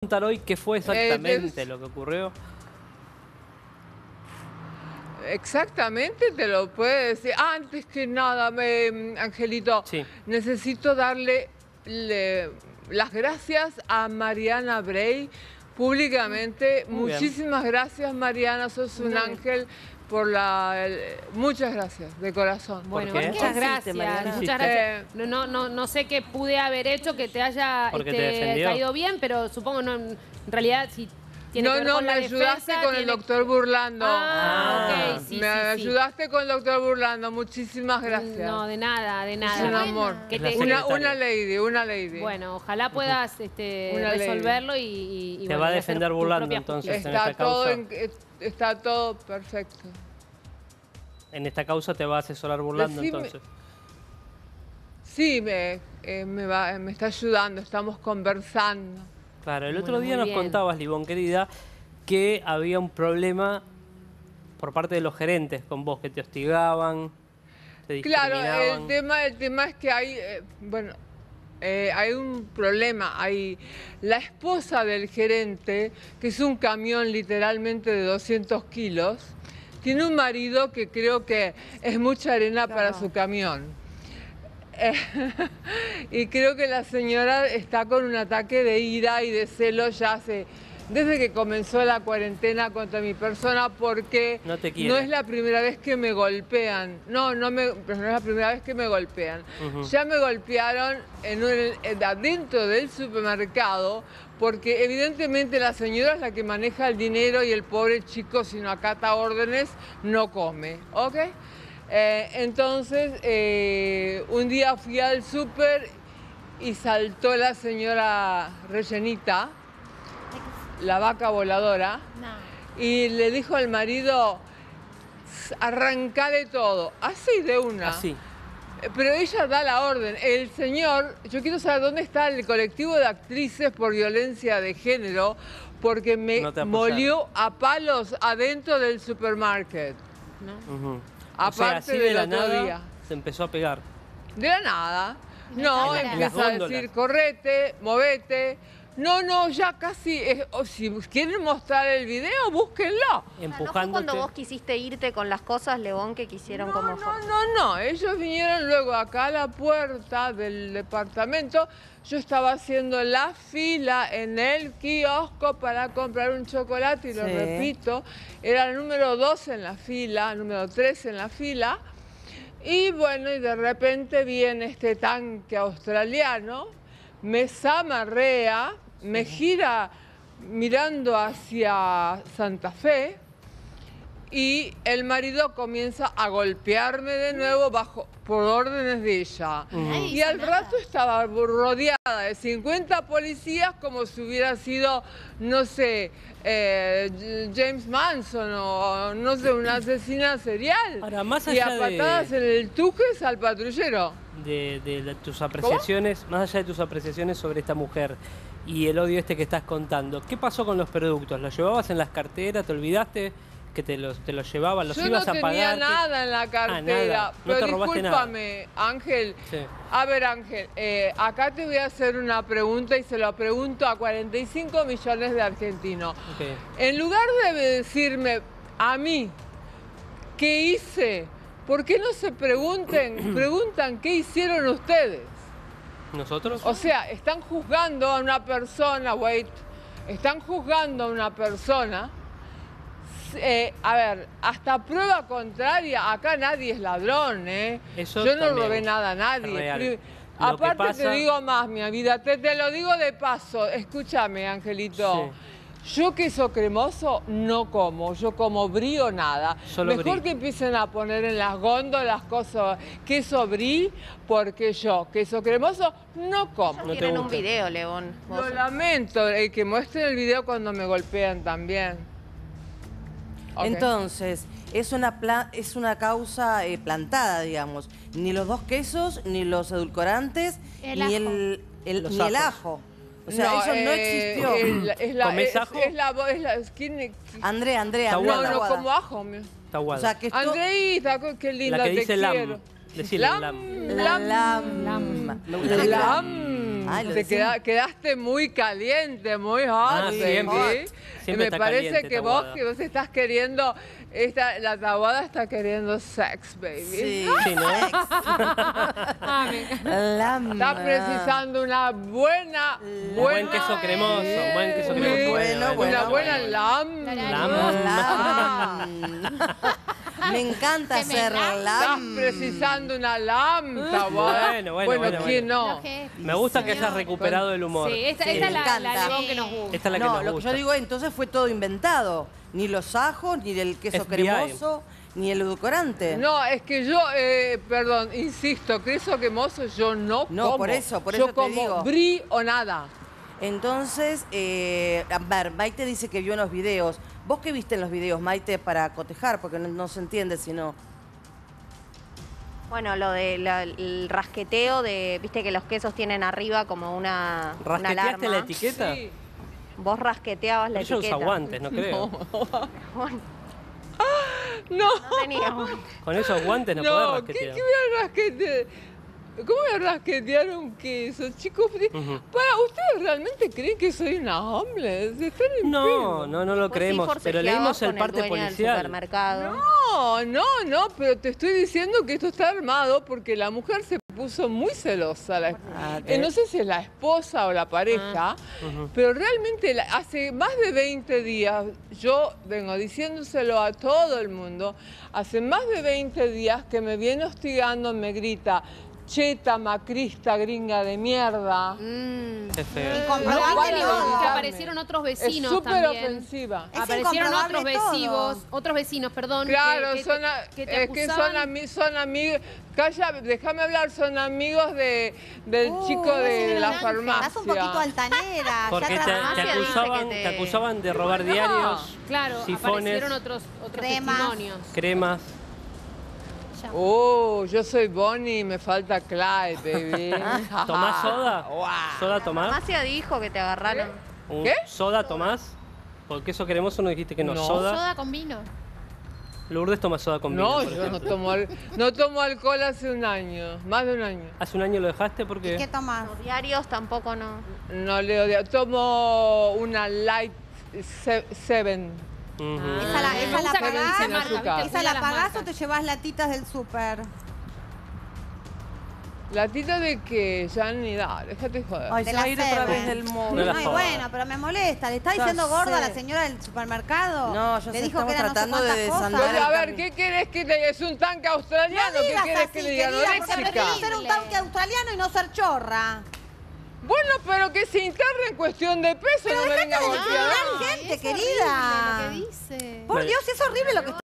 contar hoy qué fue exactamente Eh, lo que ocurrió? Exactamente, te lo puede decir. Antes que nada, me- Angelito, Sí. necesito darle le- las gracias a Mariana Bray públicamente. Muy bien. Muchísimas gracias, Mariana, sos un No. ángel por la... el- muchas gracias, de corazón. Bueno, qué? muchas ¿Qué gracias. hiciste, Mariana? Muchas ¿Qué gracias. No, no, no, no sé qué pude haber hecho que te haya Porque te este, defendió. caído bien, pero supongo no, en realidad si tiene no, que ver no, con me la ayudaste defensa, con el doctor Burlando. Ah, Ah. ok, sí, me sí, sí. ayudaste con el doctor Burlando, muchísimas gracias. No, de nada, de nada. es un amor. Que te- Una, lady, una lady. bueno, ojalá puedas este, resolverlo y, y- y Te bueno, va a defender Burlando, entonces. justicia. en está, esta todo causa. en- eh, está todo perfecto. En esta causa te va a asesorar burlando, Decime- entonces. Sí, me, eh, me, va- me está ayudando, estamos conversando. Claro, el otro Bueno, día nos bien. contabas, Libón, querida, que había un problema por parte de los gerentes con vos, que te hostigaban, te Claro, el tema, el tema es que hay, eh, bueno, eh, hay un problema. Hay la esposa del gerente, que es un camión literalmente de 200 kilos, tiene un marido que creo que es mucha arena para su camión. Eh, y creo que la señora está con un ataque de ira y de celo ya hace desde que comenzó la cuarentena contra mi persona porque No te quiere. no es la primera vez que me golpean. No, no me, pero no es la primera vez que me golpean. Ya me golpearon en un- en- adentro del supermercado porque evidentemente la señora es la que maneja el dinero y el pobre chico si no acata órdenes no come, ¿ok? Eh, entonces, eh, un día fui al súper y saltó la señora rellenita, la vaca voladora, y le dijo al marido, arrancale todo, así de una. Así. Pero ella da la orden. El señor, yo quiero saber dónde está el colectivo de actrices por violencia de género, porque me No molió a palos adentro del supermarket. Ujú. o Aparte sea, así de la nada día. se empezó a pegar. De la nada. No, empieza a decir, correte, movete. No, no, ya casi, es- o si quieren mostrar el video, búsquenlo. ¿No fue cuando vos quisiste irte con las cosas, León, que quisieron No, como... no, no, no, ellos vinieron luego acá a la puerta del departamento. Yo estaba haciendo la fila en el kiosco para comprar un chocolate y lo Sí. repito, era el número 2 en la fila, número 3 en la fila. Y bueno, y de repente viene este tanque australiano, me zamarrea, me gira mirando hacia Santa Fe y el marido comienza a golpearme de nuevo bajo por órdenes de ella. Y al rato estaba rodeada de 50 policías como si hubiera sido, no sé, eh, James Manson o no sé, una asesina serial. Ahora, más y allá a de- patadas en el tuques al patrullero. de, tus apreciaciones, más allá de tus apreciaciones sobre esta mujer y el odio este que estás contando, ¿qué pasó con los productos? ¿Los llevabas en las carteras? ¿Te olvidaste que te los, te los llevaban? ¿Los Yo no ibas a tenía pagar? ¿Qué- nada en la cartera. nada. No Pero nada. discúlpame, Ángel. Sí. A ver, Ángel, eh, acá te voy a hacer una pregunta y se lo pregunto a 45 millones de argentinos. En lugar de decirme a mí qué hice, ¿por qué no se pregunten, preguntan qué hicieron ustedes? ¿Nosotros? O sea, están juzgando a una persona, wait, están juzgando a una persona. eh, a ver, hasta prueba contraria, acá nadie es ladrón, ¿eh? Eso Yo no robé nada a nadie. Aparte pasa- te digo más, mi vida, te, te lo digo de paso, escúchame, Angelito. Yo queso cremoso no como, yo como brie nada. Solo Mejor brie. que empiecen a poner en las góndolas cosas, queso brie, porque yo queso cremoso no como. No Tienen un video, León. Lo lamento, el que muestre el video cuando me golpean también. Entonces, es una, pla- es una causa eh, plantada, digamos. Ni los dos quesos, ni los edulcorantes, El ni, ajo. el, el- Los ni el ajo. O sea, eso no eh, existió. el- es la, ¿Comés es, ajo? es la, es la- es- ¿quién- André, Andrea, Está Andrea no, no Tahuada. como ajo. mi- Está O guada. sea, que esto... Andreita, qué linda La que te dice lam. quiero. Decile lam. lam. La lam. Lam. Ay, lo te queda- quedaste muy caliente, muy hot, Ah. Siempre. Me está parece caliente, que vos, que vos estás queriendo, esta, la tabuada está queriendo sex, baby. Sí. Sí, ¿no? Ah, me encanta. La Está precisando una buena, Un buena, buen queso cremoso, un buen queso Sí, cremoso. bueno, una bueno, buena bueno. lam. Lam. Lam. Me encanta me hacer lam. Estás precisando una tabuada. Bueno, bueno, bueno, ¿quién no? que- Me gusta que hayas recuperado el humor. Sí, esta, Sí, esta es me la, la encanta. León que nos gusta. Esta es la que no, nos lo que gusta. yo digo, entonces fue todo inventado. Ni los ajos, ni el queso FBI. cremoso, ni el edulcorante. No, es que yo, eh, perdón, insisto, queso quemoso yo no, No, como. por eso, por yo eso te como digo. brie o nada. Entonces, eh, a ver, Maite dice que vio en los videos. ¿Vos qué viste en los videos, Maite, para cotejar? Porque no, no se entiende si no. Bueno, lo del rasqueteo de, viste que los quesos tienen arriba como una, una ¿Rasqueteaste alarma. la etiqueta? Sí. Vos rasqueteabas la Pero etiqueta. usa guantes, no creo. No, no tenía guantes. Con esos guantes no, no, podés ¿qué, rasquetear. qué voy a rasquetear? ¿Cómo voy a rasquetear un queso? Chicos, Ujú. para, ¿ustedes realmente creen que soy una homeless? Están en No, pedo. no, no lo sí creemos. Pero leímos el parte del policial. supermercado. No, no, no, pero te estoy diciendo que esto está armado porque la mujer se puso muy celosa. La- Ah, eh, no sé si es la esposa o la pareja, Ujú. pero realmente la- hace más de 20 días, yo vengo diciéndoselo a todo el mundo, hace más de 20 días que me viene hostigando, me grita, cheta, macrista, gringa de mierda. Mm. Qué feo. Que aparecieron otros Es vecinos súper también. ofensiva. Es Aparecieron otros vecinos, otros vecinos, perdón. Claro, que, son, a- que te es que son, acusaban. ami- son amigos. Calla, déjame hablar, son amigos de, del Uh, chico de la Ángel, farmacia. Estás un poquito altanera. Porque ya te, te acusaban, te- te acusaban de robar diarios, Claro, sifones, aparecieron otros, otros Cremas. testimonios. cremas. Oh, yo soy Bonnie y me falta Clyde, baby. ¿Tomás soda? ¿Soda tomás? Farmacia dijo que te agarraron. ¿Un ¿Qué? ¿Soda tomás? Porque eso cremoso no dijiste que no. No. ¿Soda? Soda con vino. Lourdes toma soda con vino, No, yo no tomo, al- no tomo alcohol hace un año, más de un año. ¿Hace un año lo dejaste? ¿Por ¿Y qué? qué tomas? Los diarios tampoco no. No leo de... Tomo una Light se- Seven. Esa la, esa la que esa la pagás o te llevas latitas del súper. ¿Latita de qué? Ya ni da, déjate joder. Ay, De se la va a ir otra vez del No jodas. bueno, pero me molesta. ¿Le está Ya diciendo gorda a la señora del supermercado? No, yo Le sé, dijo que era no sé tratando de desandar Pero, a ver, ¿qué querés que te Es un tanque australiano? No ¿Qué querés así, que le diga? querida, porque Anoréxica. prefiero ser un tanque australiano y no ser chorra. Bueno, pero que se interna en cuestión de peso, no me venga a gente, querida. horrible lo que dice. Por. Dios, es horrible lo que